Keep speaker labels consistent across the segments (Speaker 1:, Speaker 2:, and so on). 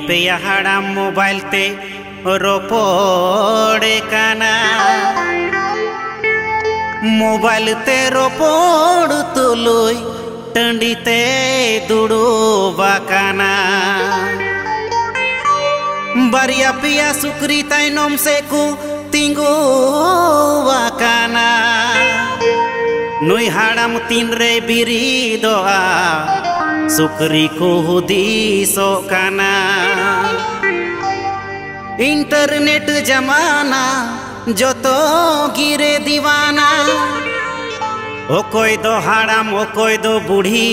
Speaker 1: पे हाड़ मोबाइल ते रोपोड़े काना मोबाइल ते रोपोड़ तो tuloy टंडी ते दुड़ो बाकाना बारिया पिया सुकरी तैनम से को तिंगो बाकाना नुई हाड़म तीन रे बिरी दोआ सुकरी को हुदीसो काना इंटरनेट ও দো হারাম, ও দো বুড়ি,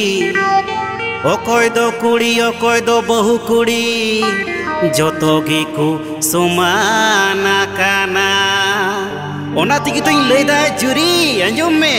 Speaker 1: ও দো কুড়ি, ও দো বহু কুড়ি, যত গিকু সুমানা কানা। ᱚᱱᱟ ᱛᱮᱜᱮ ᱛᱚᱧ ᱞᱟᱹᱭᱫᱟ ᱡᱩᱨᱤ ᱟᱸᱡᱚᱢ ᱢᱮ